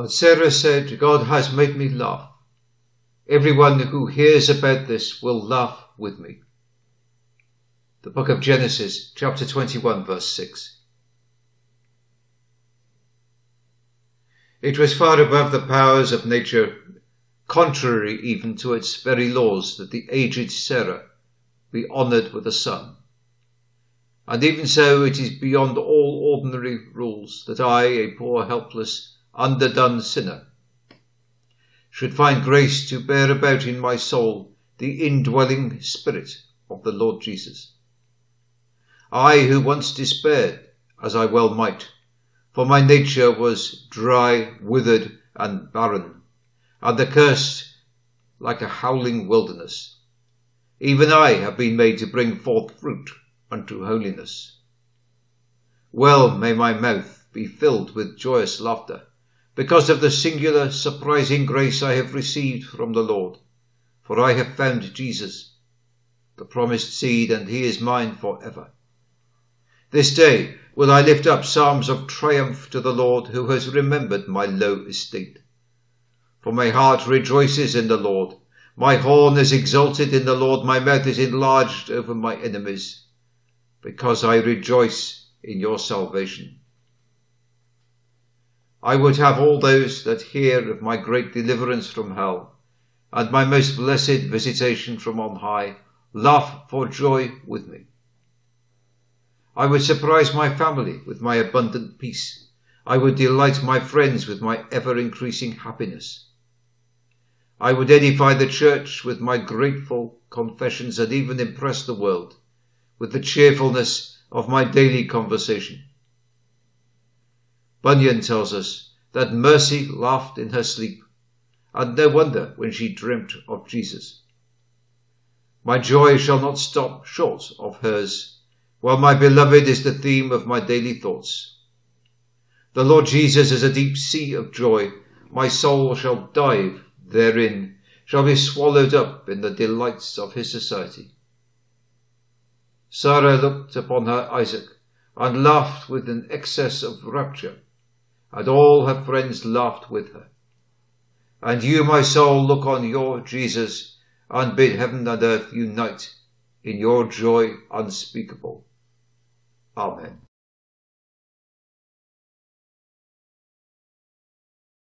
But Sarah said, God has made me laugh. Everyone who hears about this will laugh with me. The book of Genesis, chapter 21, verse 6. It was far above the powers of nature, contrary even to its very laws, that the aged Sarah be honoured with a son. And even so, it is beyond all ordinary rules that I, a poor, helpless, underdone sinner, should find grace to bear about in my soul the indwelling Spirit of the Lord Jesus. I, who once despaired, as I well might, for my nature was dry, withered, and barren, and the curse like a howling wilderness. Even I have been made to bring forth fruit unto holiness. Well may my mouth be filled with joyous laughter, because of the singular, surprising grace I have received from the Lord. For I have found Jesus, the promised seed, and he is mine for ever. This day will I lift up psalms of triumph to the Lord, who has remembered my low estate. For my heart rejoices in the Lord. My horn is exalted in the Lord. My mouth is enlarged over my enemies, because I rejoice in your salvation. I would have all those that hear of my great deliverance from hell, and my most blessed visitation from on high, laugh for joy with me. I would surprise my family with my abundant peace. I would delight my friends with my ever increasing happiness. I would edify the church with my grateful confessions and even impress the world with the cheerfulness of my daily conversation. Bunyan tells us that Mercy laughed in her sleep, and no wonder when she dreamt of Jesus. My joy shall not stop short of hers, while my beloved is the theme of my daily thoughts. The Lord Jesus is a deep sea of joy. My soul shall dive therein, shall be swallowed up in the delights of his society. Sarah looked upon her Isaac and laughed with an excess of rapture and all her friends laughed with her. And you, my soul, look on your Jesus, and bid heaven and earth unite in your joy unspeakable. Amen.